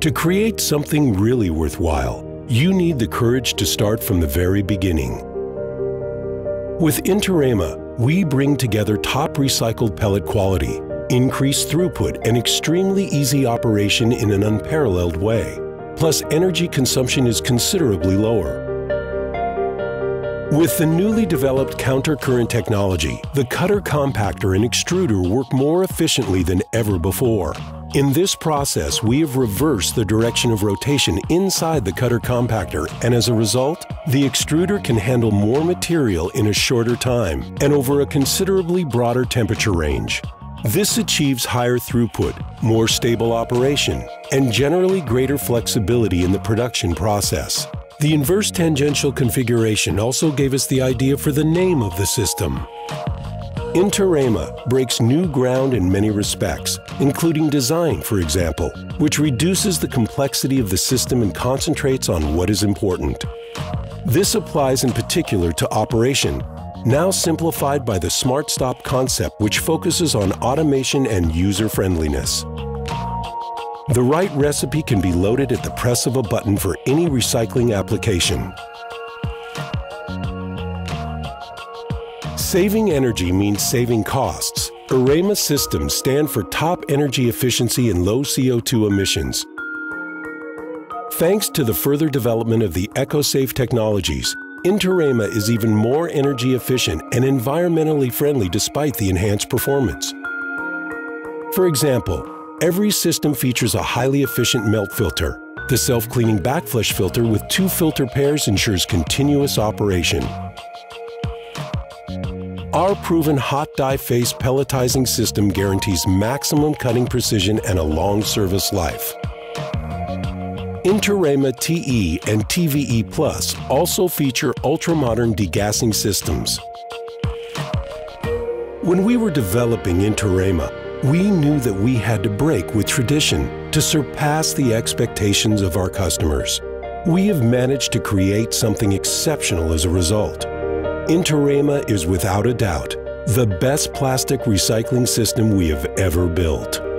To create something really worthwhile, you need the courage to start from the very beginning. With INTAREMA, we bring together top recycled pellet quality, increased throughput, and extremely easy operation in an unparalleled way. Plus, energy consumption is considerably lower. With the newly developed counter-current technology, the cutter compactor and extruder work more efficiently than ever before. In this process, we have reversed the direction of rotation inside the cutter compactor, and as a result, the extruder can handle more material in a shorter time and over a considerably broader temperature range. This achieves higher throughput, more stable operation, and generally greater flexibility in the production process. The inverse tangential configuration also gave us the idea for the name of the system. INTAREMA breaks new ground in many respects, including design, for example, which reduces the complexity of the system and concentrates on what is important. This applies in particular to operation, now simplified by the SmartStart concept, which focuses on automation and user friendliness. The right recipe can be loaded at the press of a button for any recycling application. Saving energy means saving costs. EREMA systems stand for top energy efficiency and low CO2 emissions. Thanks to the further development of the ecoSAVE technologies, INTAREMA is even more energy efficient and environmentally friendly despite the enhanced performance. For example, every system features a highly efficient melt filter. The self-cleaning backflush filter with two filter pairs ensures continuous operation. Our proven hot die face pelletizing system guarantees maximum cutting precision and a long service life. INTAREMA TE and TVE Plus also feature ultra-modern degassing systems. When we were developing INTAREMA, we knew that we had to break with tradition to surpass the expectations of our customers. We have managed to create something exceptional as a result. INTAREMA is without a doubt the best plastic recycling system we have ever built.